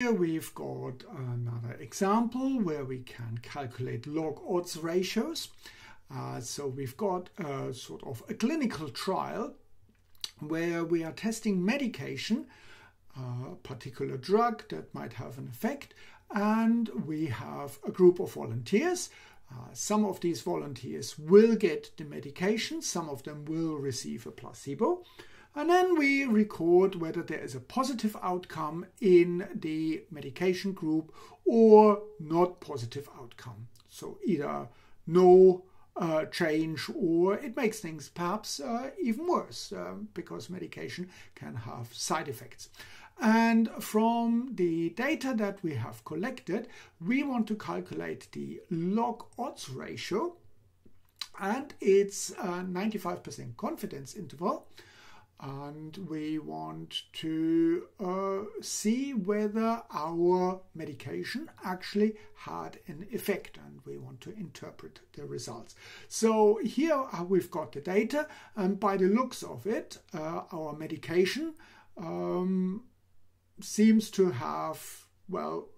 Here we've got another example where we can calculate log odds ratios. Uh, so we've got a sort of a clinical trial where we are testing medication, a particular drug that might have an effect, and we have a group of volunteers. Uh, some of these volunteers will get the medication, some of them will receive a placebo. And then we record whether there is a positive outcome in the medication group or not positive outcome. So either no uh, change or it makes things perhaps uh, even worse uh, because medication can have side effects. And from the data that we have collected, we want to calculate the log odds ratio and its 95% uh, confidence interval and we want to uh, see whether our medication actually had an effect and we want to interpret the results. So here uh, we've got the data and by the looks of it uh, our medication um, seems to have well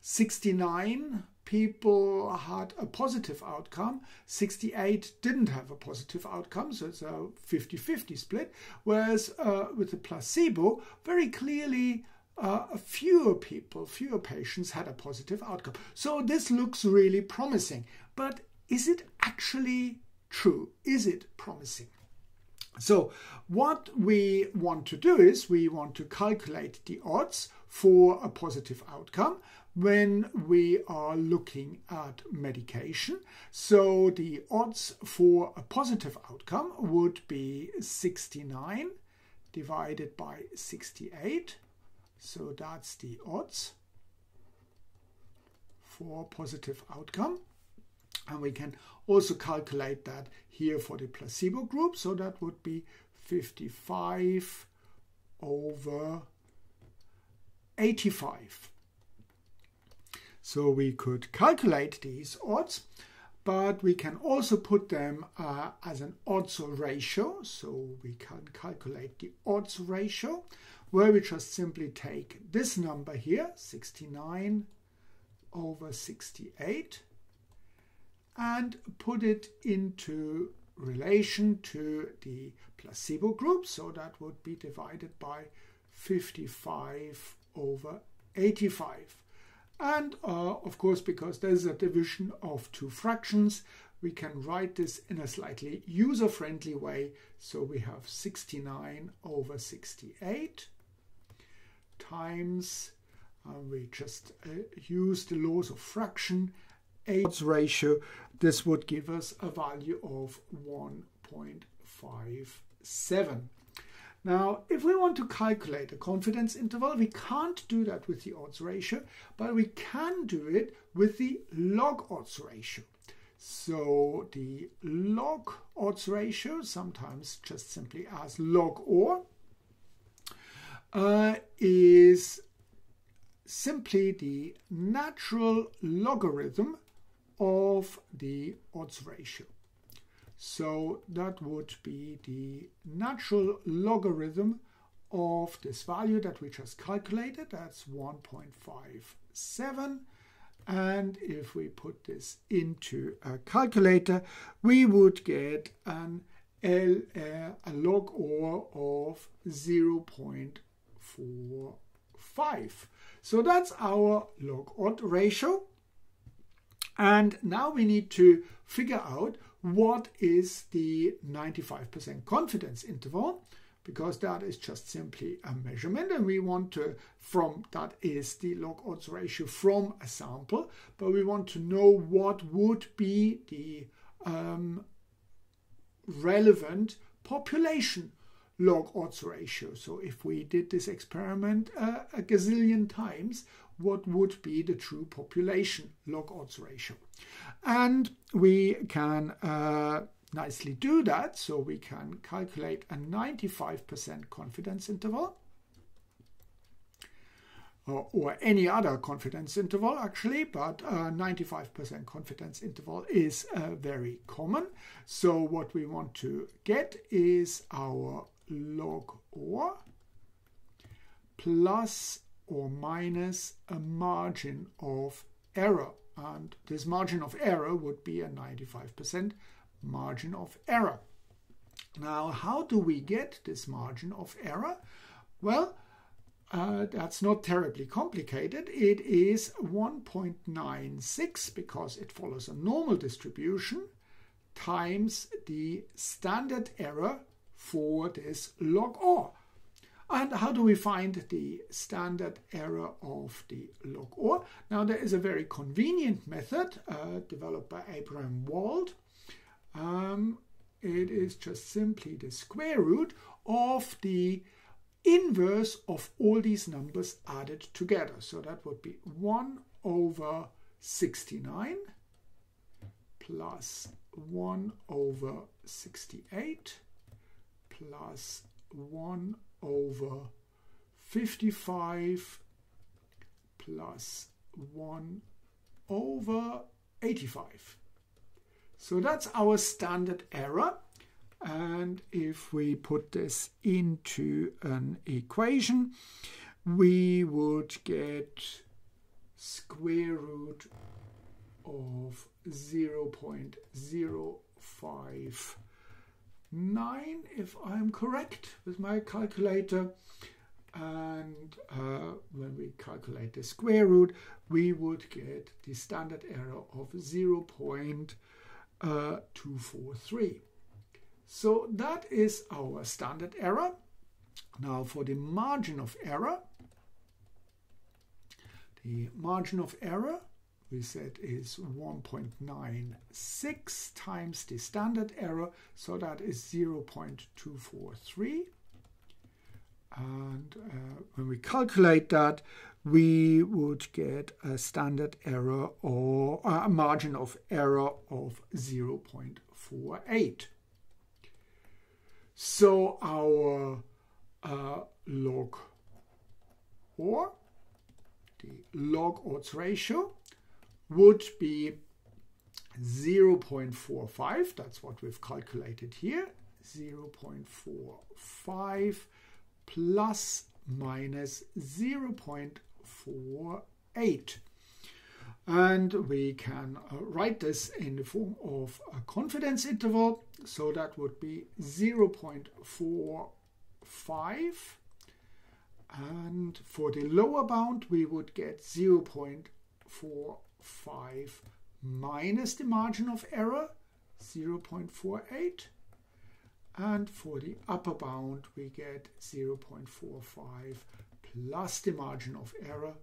69 people had a positive outcome, 68 didn't have a positive outcome, so it's a 50 50 split. Whereas uh, with the placebo, very clearly uh, fewer people, fewer patients had a positive outcome. So this looks really promising. But is it actually true? Is it promising? So what we want to do is we want to calculate the odds for a positive outcome when we are looking at medication. So the odds for a positive outcome would be 69 divided by 68. So that's the odds for positive outcome. And we can also calculate that here for the placebo group. So that would be 55 over 85. So we could calculate these odds, but we can also put them uh, as an odds ratio. So we can calculate the odds ratio, where we just simply take this number here, 69 over 68, and put it into relation to the placebo group. So that would be divided by 55 over 85. And uh, of course, because there's a division of two fractions, we can write this in a slightly user-friendly way. So we have 69 over 68 times, uh, we just uh, use the laws of fraction, odds ratio. This would give us a value of 1.57. Now, if we want to calculate a confidence interval, we can't do that with the odds ratio, but we can do it with the log odds ratio. So the log odds ratio, sometimes just simply as log OR, uh, is simply the natural logarithm of the odds ratio. So that would be the natural logarithm of this value that we just calculated. That's 1.57. And if we put this into a calculator, we would get an L, uh, a log OR of 0.45. So that's our log odd ratio. And now we need to figure out what is the 95% confidence interval? Because that is just simply a measurement and we want to from that is the log odds ratio from a sample but we want to know what would be the um, relevant population log odds ratio. So if we did this experiment uh, a gazillion times what would be the true population log odds ratio. And we can uh, nicely do that. So we can calculate a 95% confidence interval or, any other confidence interval actually, but 95% confidence interval is uh, very common. So what we want to get is our log OR plus or minus a margin of error. And this margin of error would be a 95% margin of error. Now, how do we get this margin of error? Well, uh, that's not terribly complicated. It is 1.96 because it follows a normal distribution times the standard error for this log OR. And how do we find the standard error of the log OR? Now there is a very convenient method uh, developed by Abraham Wald. Um, it is just simply the square root of the inverse of all these numbers added together. So that would be 1 over 69 plus 1 over 68 plus 1 over 55 plus 1 over 85. So that's our standard error. And if we put this into an equation, we would get square root of 0.059 if I'm correct with my calculator. And uh, when we calculate the square root, we would get the standard error of 0.243. So that is our standard error. Now for the margin of error, the margin of error we said is 1.96 times the standard error, so that is 0.243. And uh, when we calculate that, we would get a standard error or a margin of error of 0.48. So our uh, log or the log odds ratio would be 0.45. That's what we've calculated here. 0.45 plus minus 0.48. And we can uh, write this in the form of a confidence interval. So that would be 0.45. And for the lower bound, we would get 0.45 minus the margin of error, 0.48. And for the upper bound, we get 0.45 plus the margin of error,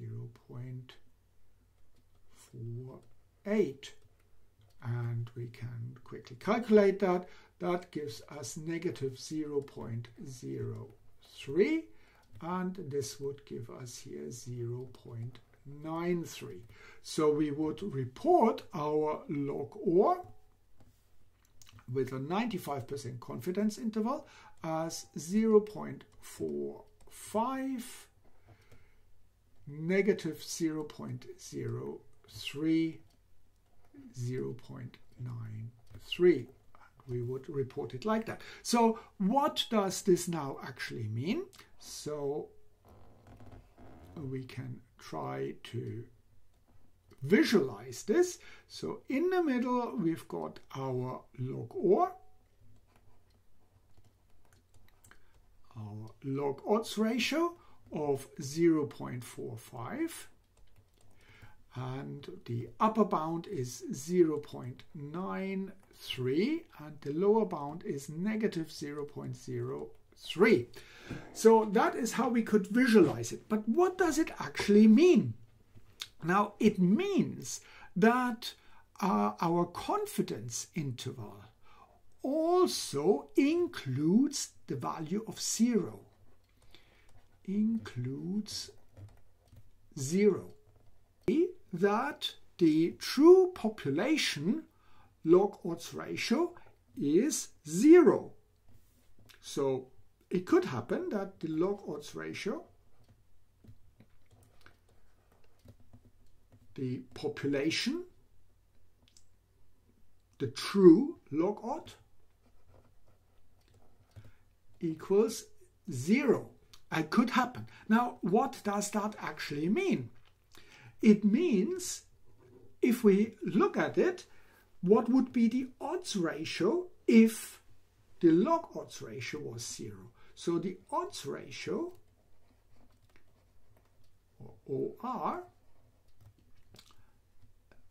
0.45 four, eight. And we can quickly calculate that. That gives us negative 0.03 and this would give us here 0.93. So we would report our log OR with a 95% confidence interval as 0.45 negative 0.0 3, 0.93. We would report it like that. So what does this now actually mean? So we can try to visualize this. So in the middle, we've got our log OR, our log odds ratio of 0.45 and the upper bound is 0.93 and the lower bound is negative 0.03. So that is how we could visualize it. But what does it actually mean? Now, it means that uh, our confidence interval also includes the value of zero. Includes zero that the true population log odds ratio is zero. So it could happen that the log odds ratio, the population, the true log odd equals zero. It could happen. Now, what does that actually mean? It means, if we look at it, what would be the odds ratio if the log odds ratio was zero? So the odds ratio, or OR,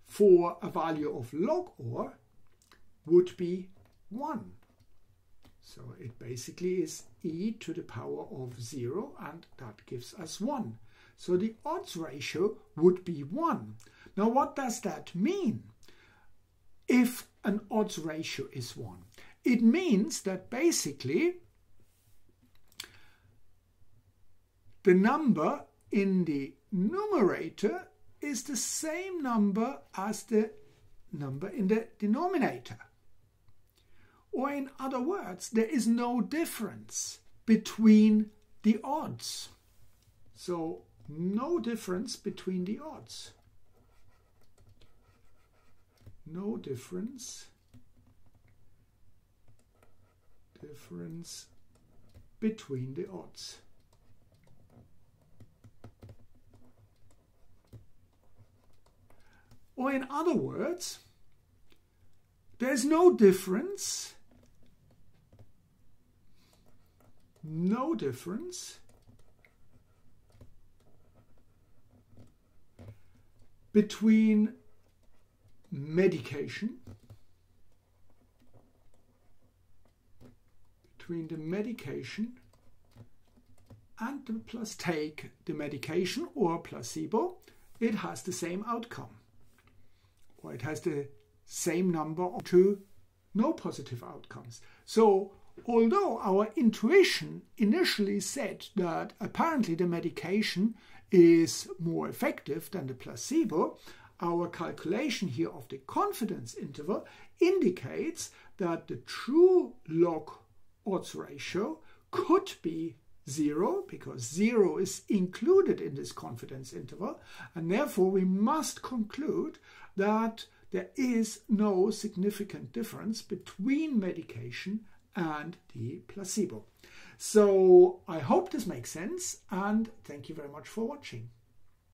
for a value of log OR would be 1. So it basically is e to the power of 0 and that gives us 1. So the odds ratio would be 1. Now what does that mean if an odds ratio is 1? It means that basically the number in the numerator is the same number as the number in the denominator. Or in other words, there is no difference between the odds. So no difference between the odds. No difference. Difference between the odds. Or in other words, there's no difference no difference between medication between the medication and the plus take the medication or placebo it has the same outcome or it has the same number of two no positive outcomes. So although our intuition initially said that apparently the medication is more effective than the placebo, our calculation here of the confidence interval indicates that the true log odds ratio could be zero because zero is included in this confidence interval and therefore we must conclude that there is no significant difference between medication and the placebo. So I hope this makes sense and thank you very much for watching.